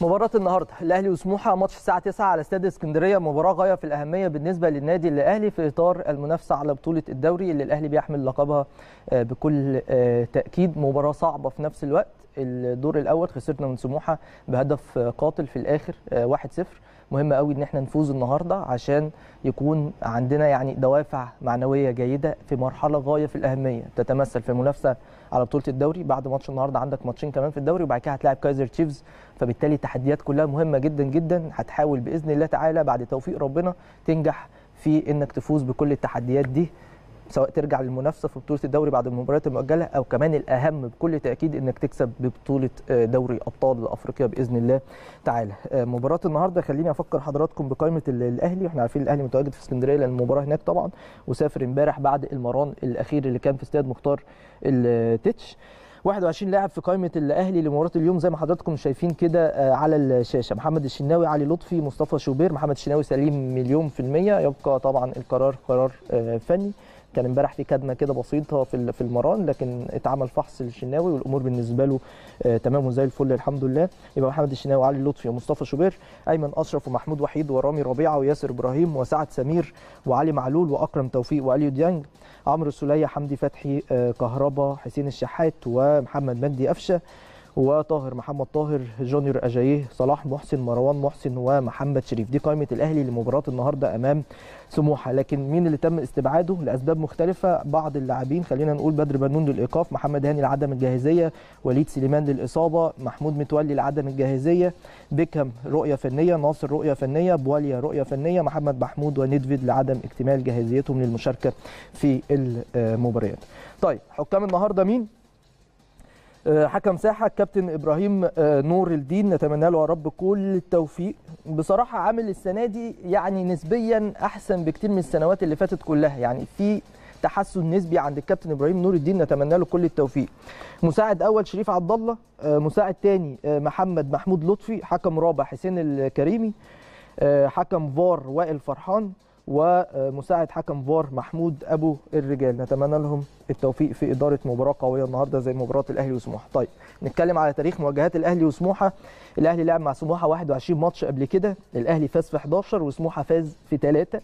مباراة النهارده. الأهلي وسموحة ماتش الساعة 9 على استاد اسكندرية. مباراة غاية في الأهمية بالنسبة للنادي الأهلي في إطار المنافسة على بطولة الدوري اللي الأهلي بيحمل لقبها بكل تأكيد. مباراة صعبة في نفس الوقت. الدور الأول خسرنا من سموحة بهدف قاتل في الآخر 1-0 مهم قوي إن إحنا نفوز النهارده عشان يكون عندنا يعني دوافع معنوية جيدة في مرحلة غاية في الأهمية. تتمثل في المنافسة على بطولة الدوري. بعد ماتش النهارده عندك ماتشين كمان في الدوري وبعد كده هتلاعب كايزر تشيفز. فبالتالي التحديات كلها مهمة جدا جدا. هتحاول بإذن الله تعالى بعد توفيق ربنا تنجح في إنك تفوز بكل التحديات دي. سواء ترجع للمنافسة في بطولة الدوري بعد المباريات المؤجلة أو كمان الأهم بكل تأكيد إنك تكسب ببطولة دوري أبطال أفريقيا بإذن الله تعالى. مباراة النهارده خليني أفكر حضراتكم بقائمة الأهلي. وإحنا عارفين الأهلي متواجد في اسكندرية لأن المباراة هناك طبعا وسافر امبارح بعد المران الأخير اللي كان في استاد مختار التتش. 21 لاعب في قائمة الأهلي لمباراة اليوم زي ما حضراتكم شايفين كده على الشاشة. محمد الشناوي علي لطفي مصطفى شوبير محمد الشناوي سليم مليون في المية. يبقى طبعا القرار قرار فني. كان امبارح في كدمة كده بسيطة في في المران لكن اتعمل فحص للشناوي والأمور بالنسبة له آه تمام وزي الفل الحمد لله. يبقى محمد الشناوي وعلي لطفي ومصطفى شوبير أيمن أشرف ومحمود وحيد ورامي ربيعة وياسر إبراهيم وسعد سمير وعلي معلول وأكرم توفيق وأليو ديانج عمرو السوليه حمدي فتحي آه كهربا حسين الشحات ومحمد مجدي قفشة. وطاهر محمد طاهر جونيور اجاييه صلاح محسن مروان محسن ومحمد شريف. دي قائمة الأهلي لمباراة النهارده أمام سموحة. لكن مين اللي تم استبعاده؟ لأسباب مختلفة بعض اللاعبين خلينا نقول بدر بنون للإيقاف محمد هاني لعدم الجاهزية وليد سليمان للإصابة محمود متولي لعدم الجاهزية بيكهام رؤية فنية ناصر رؤية فنية بواليا رؤية فنية محمد محمود وندفيد لعدم اكتمال جاهزيتهم للمشاركة في المباريات. طيب حكام النهارده مين؟ حكم ساحة الكابتن إبراهيم نور الدين. نتمنى له يا رب كل التوفيق. بصراحة عامل السنة دي يعني نسبيا أحسن بكتير من السنوات اللي فاتت كلها. يعني في تحسن نسبي عند الكابتن إبراهيم نور الدين. نتمنى له كل التوفيق. مساعد أول شريف عبد الله مساعد ثاني محمد محمود لطفي حكم رابع حسين الكريمي حكم فار وائل فرحان ومساعد حكم فار محمود أبو الرجال. نتمنى لهم التوفيق في إدارة مباراة قوية النهارده زي مباراة الأهلي وسموحة. طيب نتكلم على تاريخ مواجهات الأهلي وسموحة. الأهلي لعب مع سموحة 21 ماتش قبل كده. الأهلي فاز في 11 وسموحة فاز في 3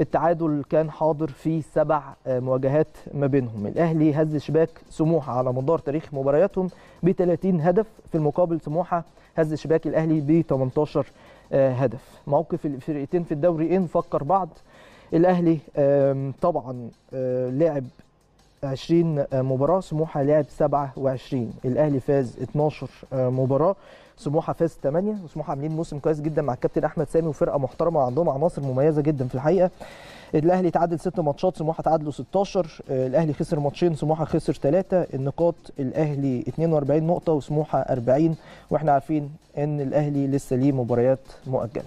التعادل كان حاضر في سبع مواجهات ما بينهم. الأهلي هز شباك سموحة على مدار تاريخ مبارياتهم ب 30 هدف. في المقابل سموحة هز شباك الأهلي ب 18 هدف. موقف الفرقتين في الدوري إيه؟ نفكر بعض. الأهلي طبعا لعب 20 مباراة سموحة لعب 27 الأهلي فاز 12 مباراة سموحة فاز 8 وسموحة عاملين موسم كويس جدا مع الكابتن أحمد سامي وفرقة محترمة وعندهم عناصر مميزة جدا في الحقيقة. الأهلي تعادل 6 ماتشات سموحة تعادلوا 16 الأهلي خسر ماتشين سموحة خسر 3 النقاط الأهلي 42 نقطة وسموحة 40 وإحنا عارفين إن الأهلي لسه ليه مباريات مؤجلة.